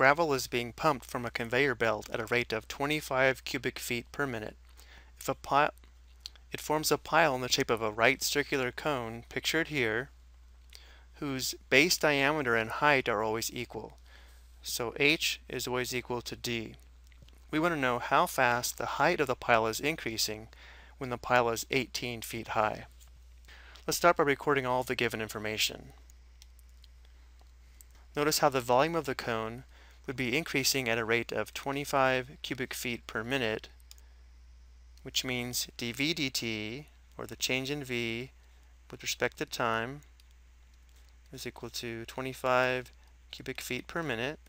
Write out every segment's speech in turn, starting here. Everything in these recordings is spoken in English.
gravel is being pumped from a conveyor belt at a rate of 25 cubic feet per minute. If a pile, it forms a pile in the shape of a right circular cone, pictured here, whose base diameter and height are always equal. So h is always equal to d. We want to know how fast the height of the pile is increasing when the pile is 18 feet high. Let's start by recording all the given information. Notice how the volume of the cone would be increasing at a rate of 25 cubic feet per minute, which means dv dt, or the change in v with respect to time, is equal to 25 cubic feet per minute.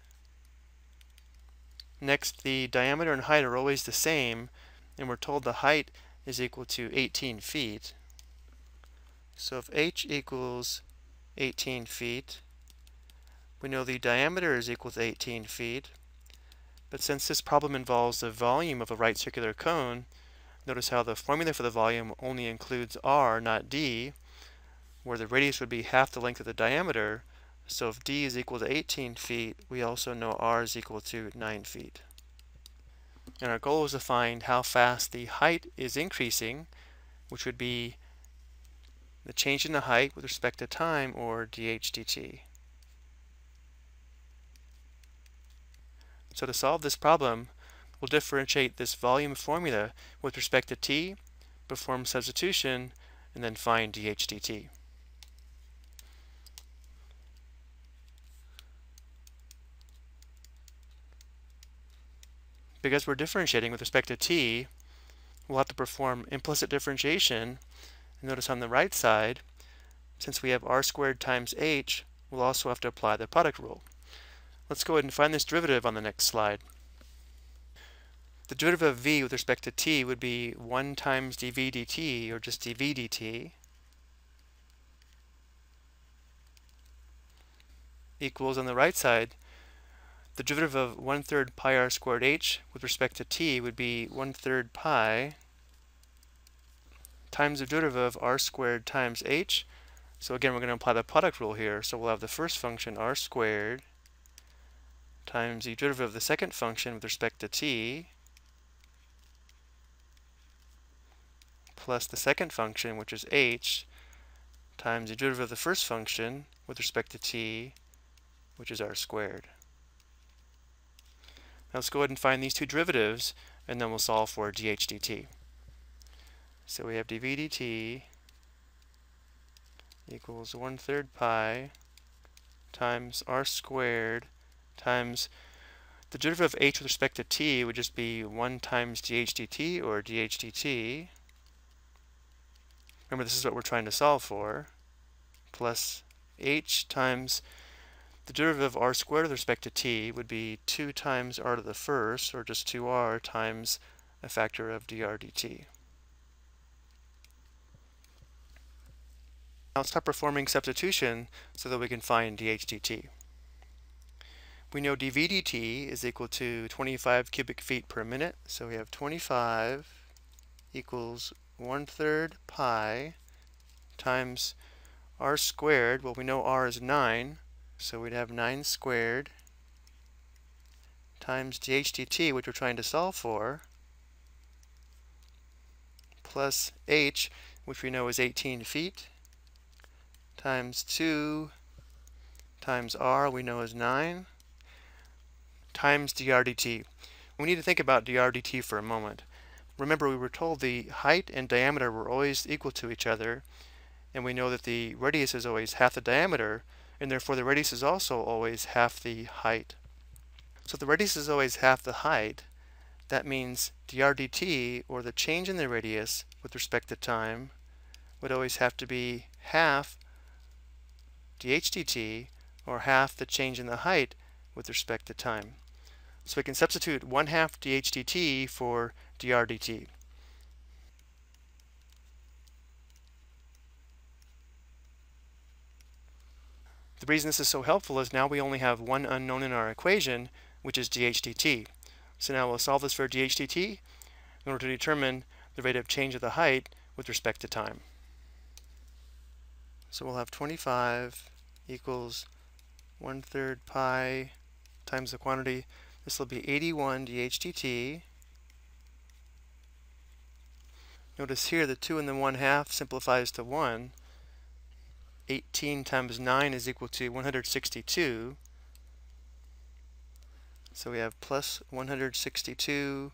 Next, the diameter and height are always the same, and we're told the height is equal to 18 feet. So if h equals 18 feet, we know the diameter is equal to 18 feet, but since this problem involves the volume of a right circular cone, notice how the formula for the volume only includes r, not d, where the radius would be half the length of the diameter, so if d is equal to 18 feet, we also know r is equal to 9 feet. And our goal is to find how fast the height is increasing, which would be the change in the height with respect to time, or dh dt. So to solve this problem, we'll differentiate this volume formula with respect to t, perform substitution, and then find dh dt. Because we're differentiating with respect to t, we'll have to perform implicit differentiation. And notice on the right side, since we have r squared times h, we'll also have to apply the product rule. Let's go ahead and find this derivative on the next slide. The derivative of v with respect to t would be 1 times dv dt, or just dv dt, equals on the right side the derivative of 1 third pi r squared h with respect to t would be 1 third pi times the derivative of r squared times h. So again, we're going to apply the product rule here. So we'll have the first function r squared times the derivative of the second function with respect to t plus the second function, which is h, times the derivative of the first function with respect to t, which is r squared. Now let's go ahead and find these two derivatives, and then we'll solve for dh dt. So we have dv dt equals 1 third pi times r squared times the derivative of h with respect to t would just be 1 times dh dt or dh dt. Remember, this is what we're trying to solve for, plus h times the derivative of r squared with respect to t would be 2 times r to the first, or just 2r, times a factor of dr dt. Now let's start performing substitution so that we can find dh dt. We know dv dt is equal to 25 cubic feet per minute, so we have 25 equals 1 third pi times r squared, well we know r is 9, so we'd have 9 squared times dh dt, which we're trying to solve for, plus h, which we know is 18 feet, times 2 times r, we know is 9, times dRdt. We need to think about dRdt for a moment. Remember, we were told the height and diameter were always equal to each other, and we know that the radius is always half the diameter, and therefore the radius is also always half the height. So the radius is always half the height, that means dRdt, or the change in the radius with respect to time, would always have to be half dHdt, or half the change in the height with respect to time. So we can substitute 1 half dh dt for dr dt. The reason this is so helpful is now we only have one unknown in our equation, which is dh dt. So now we'll solve this for dh dt in order to determine the rate of change of the height with respect to time. So we'll have 25 equals 1 third pi times the quantity. This will be 81 dHdt. Notice here the 2 and the 1 half simplifies to 1. 18 times 9 is equal to 162. So we have plus 162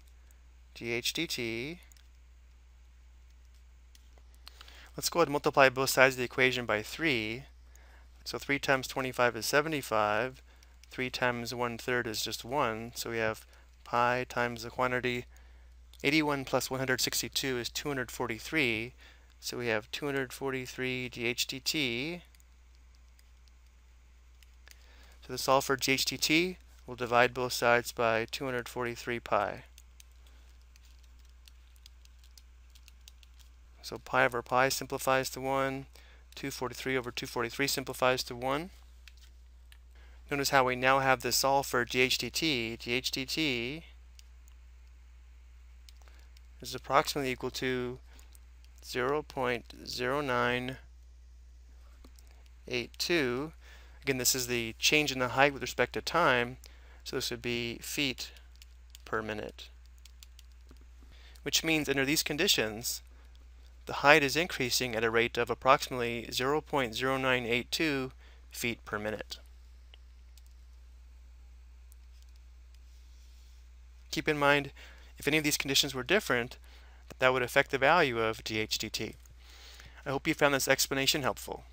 dHdt. Let's go ahead and multiply both sides of the equation by 3. So 3 times 25 is 75. 3 times 1 third is just 1. So we have pi times the quantity. 81 plus 162 is 243. So we have 243 dHdt. So to solve for dHdt, we'll divide both sides by 243 pi. So pi over pi simplifies to 1. 243 over 243 simplifies to 1. Notice how we now have the solve for dHdt. dHdt is approximately equal to 0.0982. Again, this is the change in the height with respect to time, so this would be feet per minute. Which means under these conditions, the height is increasing at a rate of approximately 0.0982 feet per minute. Keep in mind, if any of these conditions were different, that would affect the value of dHdt. I hope you found this explanation helpful.